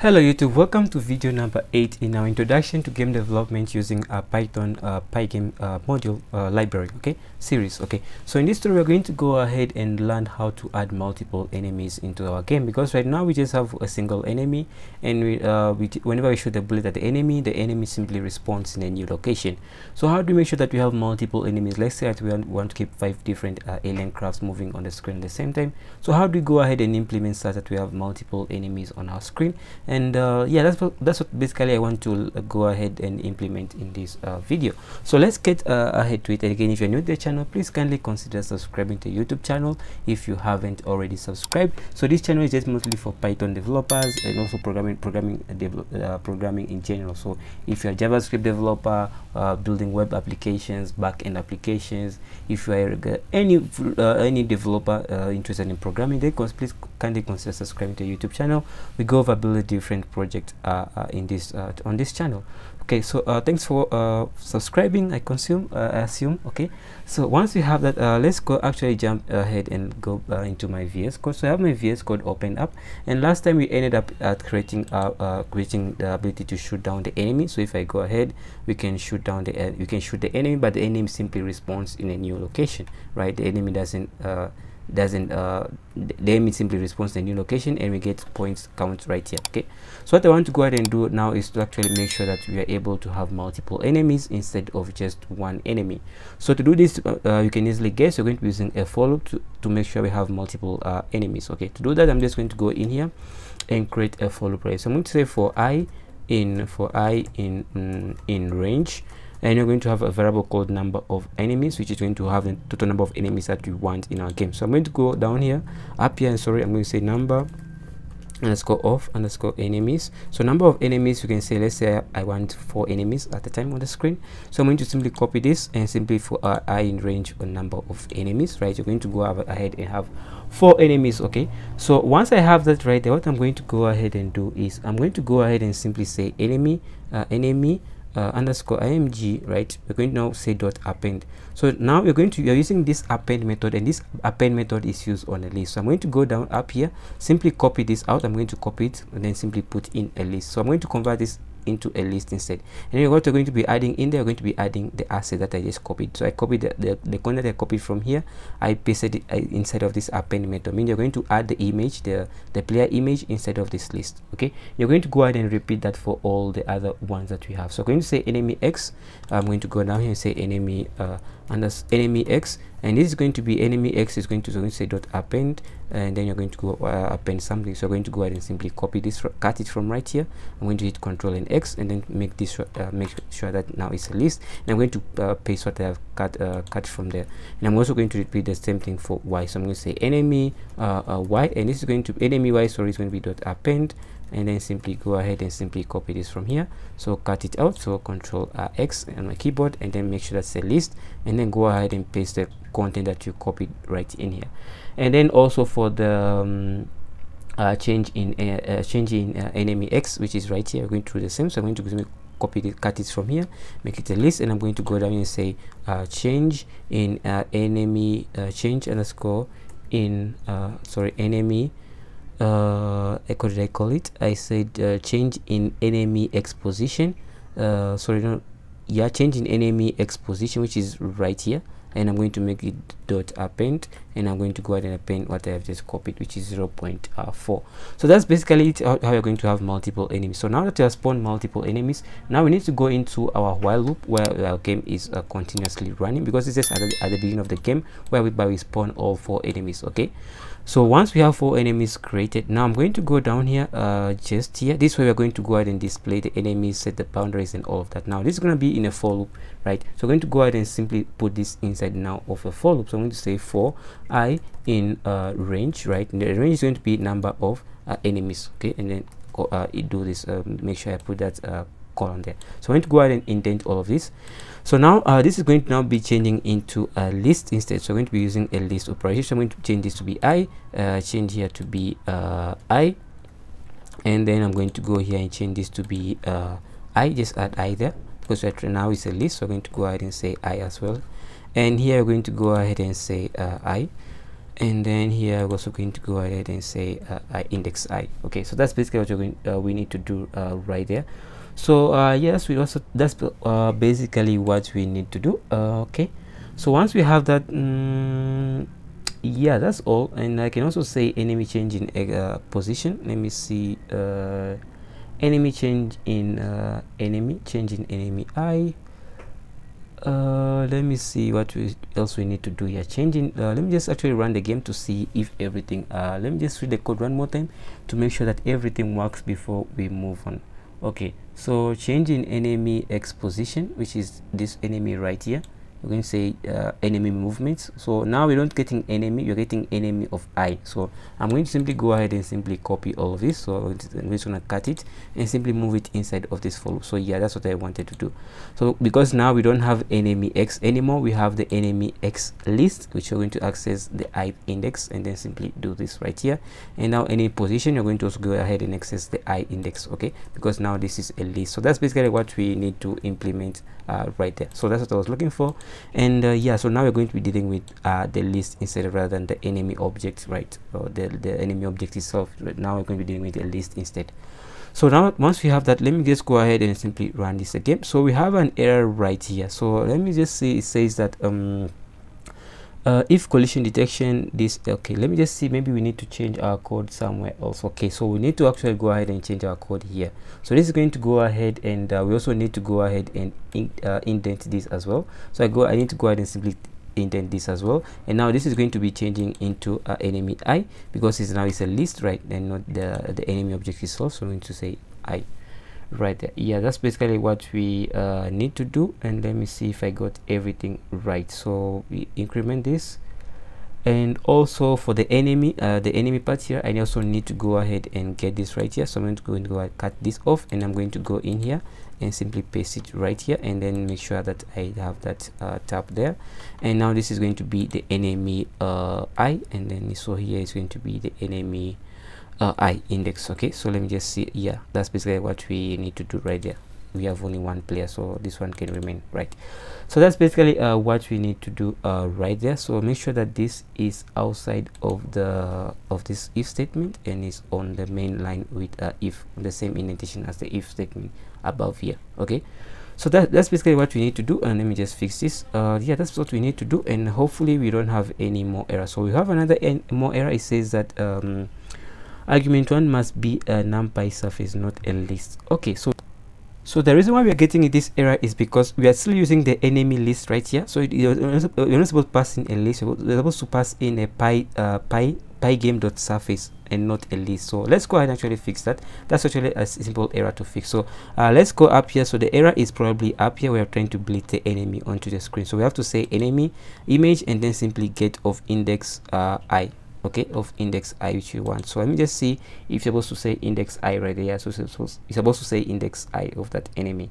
Hello YouTube, welcome to video number 8 in our introduction to game development using a Python uh, Pygame uh, module uh, library, okay, series, okay. So in this tutorial we're going to go ahead and learn how to add multiple enemies into our game because right now we just have a single enemy and we, uh, we whenever we shoot a bullet at the enemy, the enemy simply responds in a new location. So how do we make sure that we have multiple enemies? Let's say that we want to keep five different uh, alien crafts moving on the screen at the same time. So how do we go ahead and implement such that we have multiple enemies on our screen? And uh, yeah that's what, that's what basically I want to uh, go ahead and implement in this uh, video. So let's get uh, ahead to it. And again if you're new to the channel please kindly consider subscribing to YouTube channel if you haven't already subscribed. So this channel is just mostly for Python developers and also programming programming uh, uh, programming in general. So if you're a JavaScript developer building web applications back-end applications if you are any any developer interested in programming then please kindly consider subscribing to YouTube channel. We go over building different projects uh, uh, in this uh, on this channel. Okay so uh, thanks for uh, subscribing i consume uh, i assume okay? So once we have that let's go actually jump ahead and go into my vs code. So i have my vs code open up and last time we ended up at creating uh, creating the ability to shoot down the enemy. So if i go ahead we can shoot down the uh, you can shoot the enemy but the enemy simply responds in a new location right? The enemy doesn't doesn't uh the enemy simply responds a new location and we get points count right here okay? So what i want to go ahead and do now is to actually make sure that we are able to have multiple enemies instead of just one enemy. So to do this uh, uh, you can easily guess you're going to be using a for loop to, to make sure we have multiple uh, enemies okay? To do that i'm just going to go in here and create a for loop right so i'm going to say for i in for i in mm, in range and you're going to have a variable called number of enemies which is going to have the total number of enemies that we want in our game. So i'm going to go down here up here and sorry i'm going to say number underscore of underscore enemies. So number of enemies you can say let's say i want four enemies at the time on the screen. So i'm going to simply copy this and simply for uh, i in range a number of enemies right? You're going to go ahead and have four enemies okay? So once i have that right there what i'm going to go ahead and do is i'm going to go ahead and simply say enemy uh, enemy uh, underscore img right we're going to now say dot append. So now we're going to you're using this append method and this append method is used on a list. So i'm going to go down up here simply copy this out. I'm going to copy it and then simply put in a list. So i'm going to convert this into a list instead. And then what we're going to be adding in there we're going to be adding the asset that i just copied. So i copied the, the, the content i copied from here. I pasted it uh, inside of this append method. Mean you're going to add the image the the player image inside of this list okay? You're going to go ahead and repeat that for all the other ones that we have. So i'm going to say enemy x. I'm going to go down here and say enemy uh under enemy x and this is going to be enemy x is going to, so going to say dot append and then you're going to go uh, append something. So I'm going to go ahead and simply copy this cut it from right here. I'm going to hit control and x and then make this uh, make sure that now it's a list. And i'm going to uh, paste what i have cut uh, cut from there. And i'm also going to repeat the same thing for y. So i'm going to say enemy uh, uh, y and this is going to enemy y sorry it's going to be dot append and then simply go ahead and simply copy this from here. So cut it out. So control uh, x on my keyboard and then make sure that's a list. And then go ahead and paste the content that you copied right in here. And then also for the um, uh, change in uh, uh change in uh, enemy x which is right here we're going do the same. So i'm going to copy it cut it from here make it a list and i'm going to go down and say uh, change in enemy change underscore in sorry enemy uh, what did I call it? I said uh, change in enemy x position. Uh, sorry, no, yeah, change in enemy x position, which is right here. And I'm going to make it dot append, and I'm going to go ahead and append what I have just copied, which is 0 0.4. So that's basically it, how, you're going to have multiple enemies. So now that you have spawned multiple enemies, now we need to go into our while loop where our game is uh, continuously running because this is at the, at the beginning of the game where we, we spawn all four enemies. Okay, so once we have four enemies created now i'm going to go down here uh, just here. This way we're going to go ahead and display the enemies set the boundaries and all of that. Now this is going to be in a for loop right? So i'm going to go ahead and simply put this inside now of a for loop. So i'm going to say for i in uh, range right? And the range is going to be number of uh, enemies okay? And then uh, do this uh, make sure i put that uh, column there so i'm going to go ahead and indent all of this. So now uh, this is going to now be changing into a list instead. So i'm going to be using a list operation so i'm going to change this to be i uh, change here to be uh, i. And then i'm going to go here and change this to be uh, i. Just add i there. Because right now it's a list so i'm going to go ahead and say i as well. And here we're going to go ahead and say uh, i. And then here we're also going to go ahead and say uh, I index i. Okay so that's basically what going, uh, we need to do uh, right there so uh, yes we also that's uh, basically what we need to do uh, okay? So once we have that um, yeah that's all. And I can also say enemy change in position. Let me see enemy change in enemy change in enemy i uh, let me see what we, else we need to do here. Changing uh, let me just actually run the game to see if everything uh, let me just read the code one more time to make sure that everything works before we move on okay so changing enemy x position which is this enemy right here we're going to say uh, enemy movements. So now we're not getting enemy you're getting enemy of i. So i'm going to simply go ahead and simply copy all of this. So i'm just going to cut it and simply move it inside of this follow. So yeah that's what i wanted to do. So because now we don't have enemy x anymore we have the enemy x list which you're going to access the i index and then simply do this right here. And now any position you're going to also go ahead and access the i index okay? Because now this is a list. So that's basically what we need to implement uh, right there. So that's what i was looking for. And uh, yeah so now we're going to be dealing with uh, the list instead of rather than the enemy object right? Or the, the enemy object itself right now we're going to be dealing with the list instead. So now once we have that let me just go ahead and simply run this again. So we have an error right here. So let me just see it says that um uh, if collision detection this okay let me just see maybe we need to change our code somewhere else. Okay so we need to actually go ahead and change our code here. So this is going to go ahead and uh, we also need to go ahead and in, uh, indent this as well. So i go i need to go ahead and simply indent this as well. And now this is going to be changing into uh, enemy i because it's now it's a list right? And not the the enemy object itself. So going to say i right there. Yeah that's basically what we uh, need to do and let me see if I got everything right. So we increment this. And also for the enemy uh, the enemy part here I also need to go ahead and get this right here. So I'm going to go and go cut this off and I'm going to go in here and simply paste it right here and then make sure that I have that uh, tab there. And now this is going to be the enemy uh, I and then so here is going to be the enemy uh, i index okay? So let me just see. Yeah that's basically what we need to do right there. We have only one player so this one can remain right? So that's basically uh, what we need to do uh, right there. So make sure that this is outside of the of this if statement and is on the main line with uh, if the same indentation as the if statement above here okay? So that that's basically what we need to do and let me just fix this. Uh, yeah that's what we need to do and hopefully we don't have any more error so we have another more error. It says that um, argument one must be a numpy surface not a list. Okay so so the reason why we are getting this error is because we are still using the enemy list right here. So you're not supposed to pass in a list. You're supposed to pass in a pi uh, pi pygame.surface and not a list. So let's go ahead and actually fix that. That's actually a simple error to fix. So uh, let's go up here. So the error is probably up here. We are trying to bleed the enemy onto the screen. So we have to say enemy image and then simply get of index uh, i okay of index i which you want. So let me just see if you're supposed to say index i right there so you're supposed to say index i of that enemy.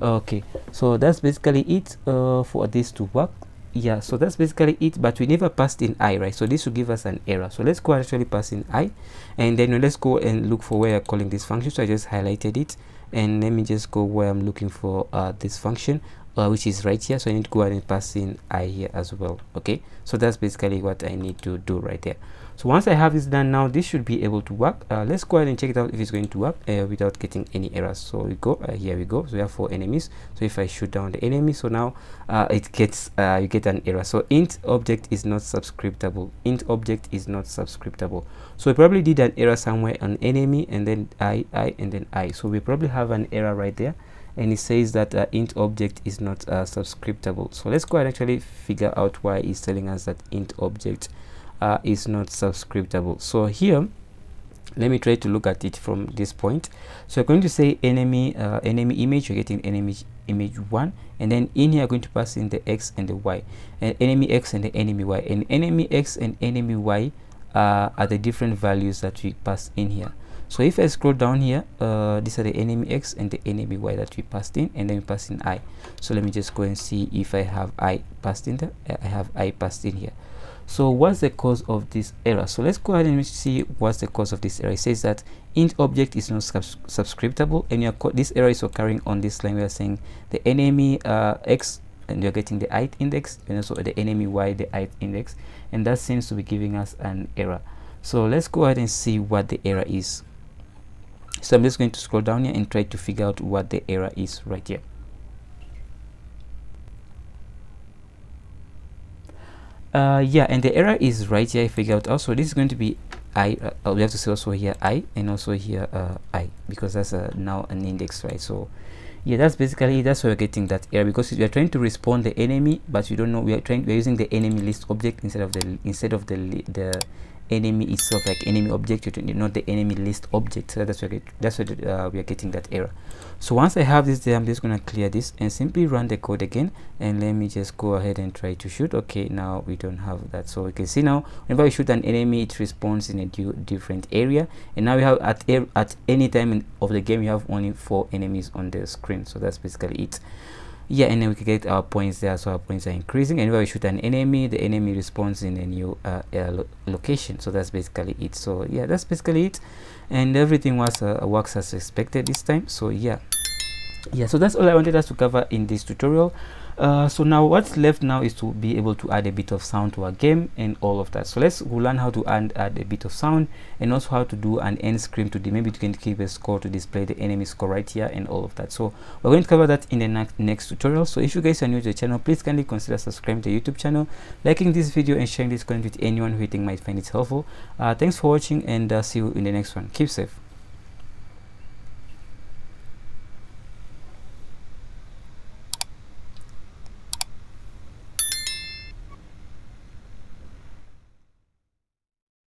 Okay so that's basically it uh, for this to work. Yeah so that's basically it but we never passed in i right? So this will give us an error. So let's go actually pass in i and then let's go and look for where i'm calling this function. So i just highlighted it and let me just go where i'm looking for uh, this function uh, which is right here. So I need to go ahead and pass in I here as well. Okay? So that's basically what I need to do right there so once I have this done now this should be able to work. Uh, let's go ahead and check it out if it's going to work uh, without getting any errors. So we go uh, here we go. So we have four enemies. So if I shoot down the enemy so now uh, it gets uh, you get an error. So int object is not subscriptable. Int object is not subscriptable. So we probably did an error somewhere on enemy and then I I and then I. So we probably have an error right there and it says that uh, int object is not uh, subscriptable. So let's go and actually figure out why it's telling us that int object uh, is not subscriptable. So here let me try to look at it from this point. So we're going to say enemy uh, enemy image you're getting enemy image one and then in here going to pass in the x and the y. And enemy x and the enemy y. And enemy x and enemy y uh, are the different values that we pass in here so if I scroll down here uh, these are the enemy X and the enemy Y that we passed in and then we pass in I. So let me just go and see if I have I passed in there. I have I passed in here. So what's the cause of this error? So let's go ahead and see what's the cause of this error. It says that int object is not subs subscriptable and this error is occurring on this line. We are saying the enemy uh, x and you're getting the height index and also the enemy y the height index and that seems to be giving us an error. So let's go ahead and see what the error is so i'm just going to scroll down here and try to figure out what the error is right here. Uh, yeah and the error is right here i figure out. Also this is going to be i uh, we have to say also here i and also here uh, i because that's uh, now an index right? So yeah that's basically that's why we're getting that error because we are trying to respond the enemy but you don't know we are trying we're using the enemy list object instead of the instead of the the enemy itself like enemy object not need not the enemy list object. So that's why that's why uh, we are getting that error. So once i have this there i'm just going to clear this and simply run the code again. And let me just go ahead and try to shoot. Okay now we don't have that. So you can see now whenever we shoot an enemy it responds in a different area. And now we have at at any time in, of the game you have only four enemies on the screen. So that's basically it yeah and then we can get our points there. So our points are increasing. And when we shoot an enemy the enemy responds in a new uh, uh, lo location. So that's basically it. So yeah that's basically it. And everything was uh, works as expected this time. So yeah yeah so that's all i wanted us to cover in this tutorial. Uh, so now what's left now is to be able to add a bit of sound to our game and all of that. So let's we'll learn how to add, add a bit of sound and also how to do an end screen to the maybe you can keep a score to display the enemy score right here and all of that. So we're going to cover that in the next next tutorial. So if you guys are new to the channel please kindly consider subscribing to the youtube channel liking this video and sharing this content with anyone who you think might find it helpful. Uh, thanks for watching and uh, see you in the next one. Keep safe